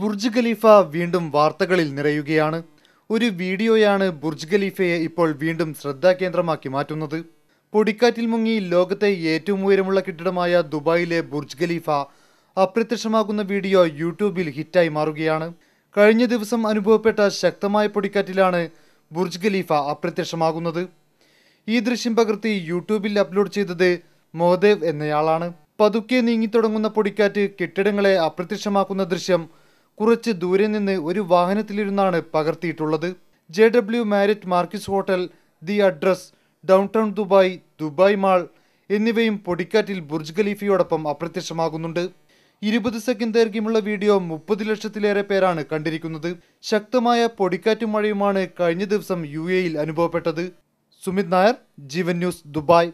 Burj Khalifa വീണ്ടും വാർത്തകളിൽ നിറയുകയാണ്. ഒരു വീഡിയോയാണ് ബുർജ് ഖലീഫയെ ഇപ്പോൾ വീണ്ടും ശ്രദ്ധാകേന്ദ്രമാക്കി മാറ്റുന്നത്. പൊടിക്കാറ്റിൽ മുങ്ങി ലോകത്തെ ഏറ്റവും ഉയരമുള്ള കെട്ടിടമായ ദുബായിലെ ബുർജ് ഖലീഫ അപ്രത്യക്ഷമാകുന്ന വീഡിയോ യൂട്യൂബിൽ ഹിറ്റായി മാറുകയാണ്. കഴിഞ്ഞ ദിവസം അനുഭവപ്പെട്ട ശക്തമായ പൊടിക്കാറ്റിലാണ് ബുർജ് ഖലീഫ അപ്രത്യക്ഷമാകുന്നത്. ഈ ദൃശ്യം പകർത്തി യൂട്യൂബിൽ അപ്ലോഡ് ചെയ്തത് മോദേവ് എന്നയാളാണ്. പതുക്കെ നീങ്ങിത്തുടങ്ങുന്ന പൊടിക്കാറ്റ് കെട്ടിടങ്ങളെ അപ്രത്യക്ഷമാക്കുന്ന ദൃശ്യം കുറച്ച് ദൂരെ നിന്ന് ഒരു വാഹനത്തിലിരുന്നാണ് പകർത്തിയിട്ടുള്ളത്. J W Marriott Marquis hotel the Address Downtown Dubai Dubai mall എന്നിവയും പൊടിക്കാറ്റിൽ ബുർജ് ഖലീഫയോടൊപ്പം അപ്രത്യക്ഷമാകുന്നുണ്ട്. ഇരുപത് സെക്കൻഡ് ദൈർഘ്യമുള്ള വീഡിയോ മുപ്പത് ലക്ഷത്തിലേറെ പേരാണ് കണ്ടിരിക്കുന്നത്. ശക്തമായ പൊടിക്കാറ്റും മഴയുമാണ് കഴിഞ്ഞ ദിവസം യു എയിൽ അനുഭവപ്പെട്ടത്. Sumit Nair Jeevan news Dubai.